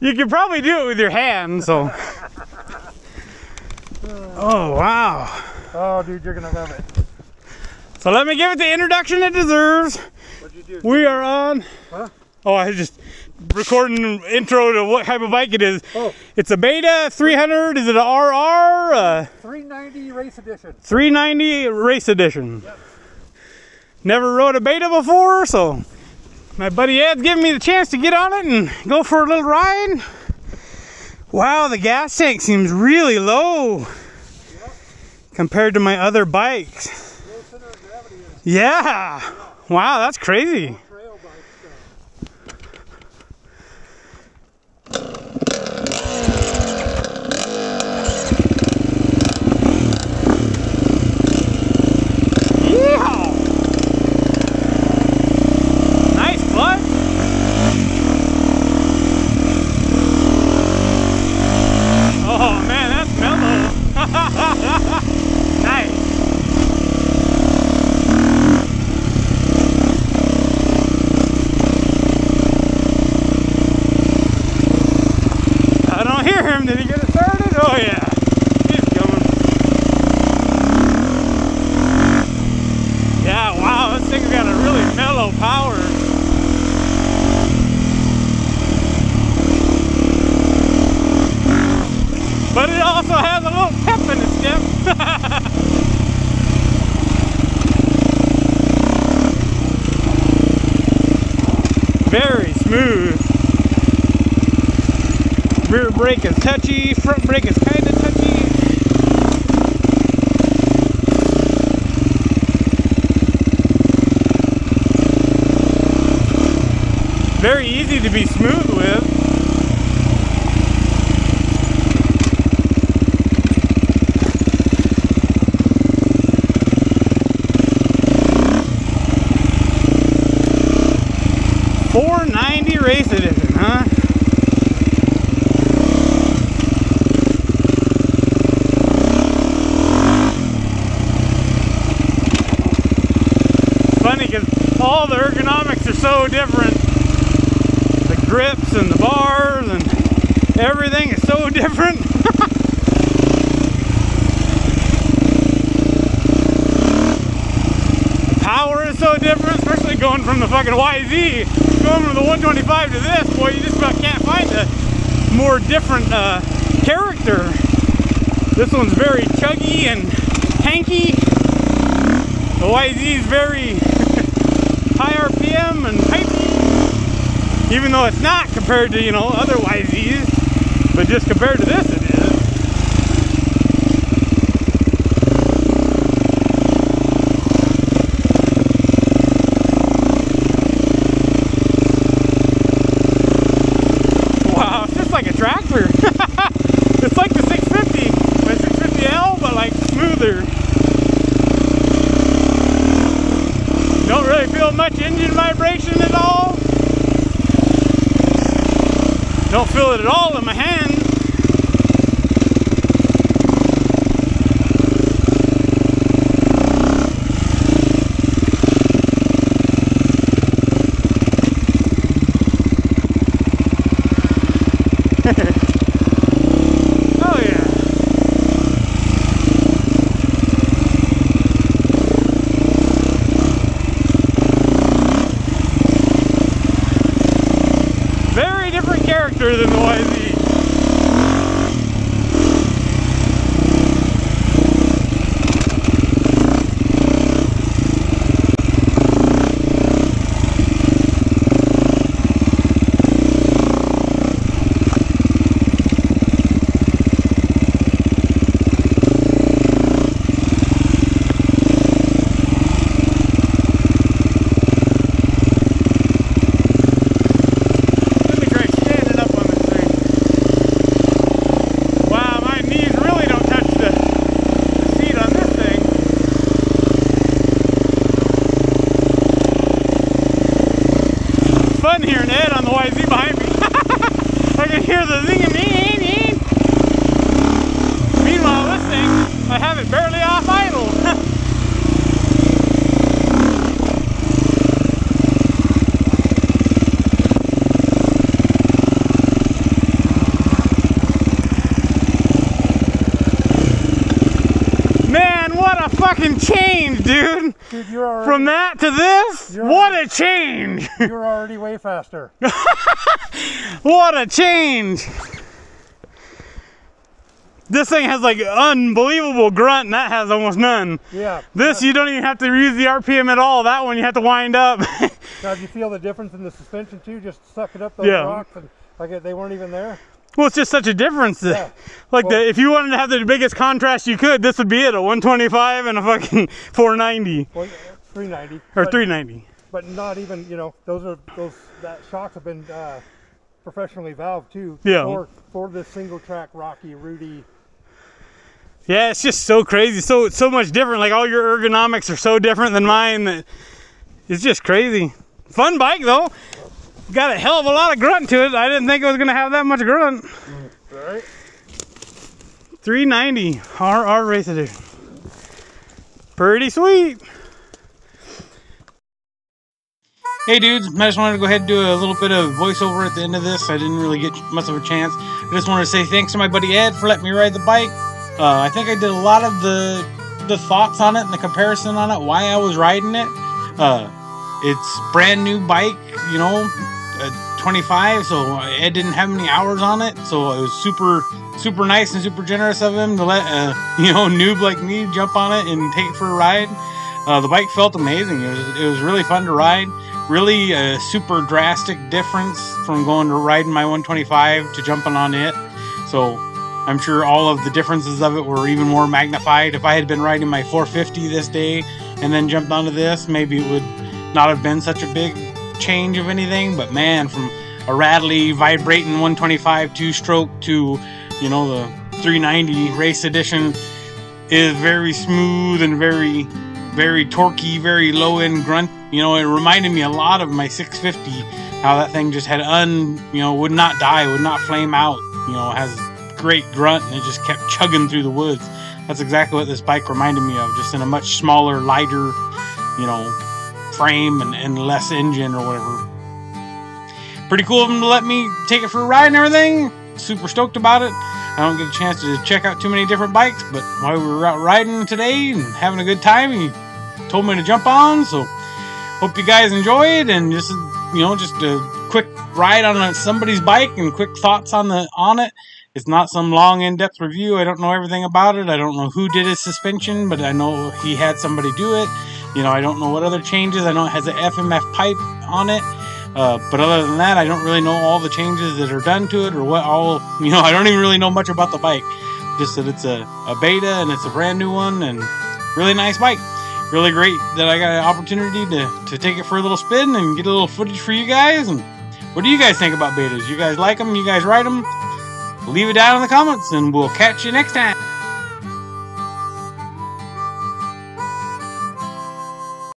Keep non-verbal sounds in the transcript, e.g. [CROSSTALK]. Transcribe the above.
you could probably do it with your hand, so. Oh, wow. Oh, dude, you're gonna love it. So let me give it the introduction it deserves. What'd you do? We are on. Huh? Oh, I was just recording an intro to what type of bike it is. Oh, It's a Beta 300. Is it a RR? Uh, 390 race edition. 390 Race Edition. Yep. Never rode a Beta before, so my buddy Ed's giving me the chance to get on it and go for a little ride. Wow, the gas tank seems really low compared to my other bikes. Is Yeah. Wow, that's crazy. trail bike stuff. Yeehaw! Nice clutch. Oh man, that's mellow. nice. I don't hear him. Did he get it started? Oh yeah. He's coming. Yeah, wow, this thing's got a really mellow power. But it also has a little pep in its [LAUGHS] step. Very smooth. Rear brake is touchy, front brake is kind of touchy. Very easy to be smooth with. Race edition, huh? Funny because all the ergonomics are so different the grips and the bars and everything is so [LAUGHS] different. The Power is so different, especially going from the fucking YZ, going from the 125 to this, boy, you just about can't find a more different uh, character. This one's very chuggy and tanky. The YZ is very [LAUGHS] high RPM and pipey even though it's not compared to you know other YZs, but just compared to this, it is. Wow, it's just like a tractor. it's like the 650, my 650L, but like smoother. Don't really feel much engine vibration at all. Don't feel it at all in my hand. oh yeah. Very different character than the YZ. Let me try standing up on this thing. Wow, my knees really don't touch the, the seat on this thing. It's fun hearing Ed on the YZ behind me. I can hear the zing and ding, ding. Meanwhile, this thing, I have it barely off idle. Fucking change, dude. Dude, you're already, From that to this, what a change! [LAUGHS] you're already way faster. What a change! This thing has like unbelievable grunt, and that has almost none. Yeah. This you don't even have to use the RPM at all. That one you have to wind up. [LAUGHS] Now, do you feel the difference in the suspension too? Just sucking up those Yeah. rocks and like they weren't even there. Well, it's just such a difference. Yeah. Like Well- the if you wanted to have the biggest contrast you could, this would be it: a 125 and a fucking [LAUGHS] 490 Well, 390 or but, 390. but not even. You know, those are those that shocks have been uh, professionally valved too. Yeah. For for this single track Rocky Rudy. Yeah, it's just so crazy, so so much different. Like all your ergonomics are so different than mine that it's just crazy. Fun bike though. Got a hell of a lot of grunt to it. I didn't think it was gonna have that much grunt. All right. 390 RR Race Edition. Pretty sweet. Hey dudes, I just wanted to go ahead and do a little bit of voiceover at the end of this. I didn't really get much of a chance. I just wanted to say thanks to my buddy Ed for letting me ride the bike. Uh, I think I did a lot of the the thoughts on it and the comparison on it, why I was riding it. Uh, it's brand new bike, you know, uh, 25, so Ed didn't have many hours on it, so it was super super nice and super generous of him to let uh, [LAUGHS] you know noob like me jump on it and take it for a ride. Uh, the bike felt amazing. It was it was really fun to ride. Really a super drastic difference from going to riding my 125 to jumping on it. So I'm sure all of the differences of it were even more magnified. If I had been riding my 450 this day and then jumped onto this, maybe it would not have been such a big change of anything. But man, from a rattly, vibrating 125 two stroke to, you know, the 390 race edition is very smooth and very, very torquey, very low end grunt. You know, it reminded me a lot of my 650, how that thing just had un, you know, would not die, would not flame out. You know, has great grunt and it just kept chugging through the woods. That's exactly what this bike reminded me of, just in a much smaller, lighter, you know, frame and, and less engine or whatever. Pretty cool of them to let me take it for a ride and everything. Super stoked about it. I don't get a chance to check out too many different bikes, but while we were out riding today and having a good time, he told me to jump on. So hope you guys enjoyed and just you know just a quick ride on somebody's bike and quick thoughts on the on it. It's not some long in-depth review. I don't know everything about it. I don't know who did his suspension, but I know he had somebody do it. You know, I don't know what other changes. I know it has an FMF pipe on it. Uh, but other than that, I don't really know all the changes that are done to it or what all, you know, [LAUGHS] I don't even really know much about the bike. Just that it's a, a beta and it's a brand new one and really nice bike. Really great that I got an opportunity to, to take it for a little spin and get a little footage for you guys. And what do you guys think about betas? You guys like them? You guys ride them? Leave it down in the comments and we'll catch you next time.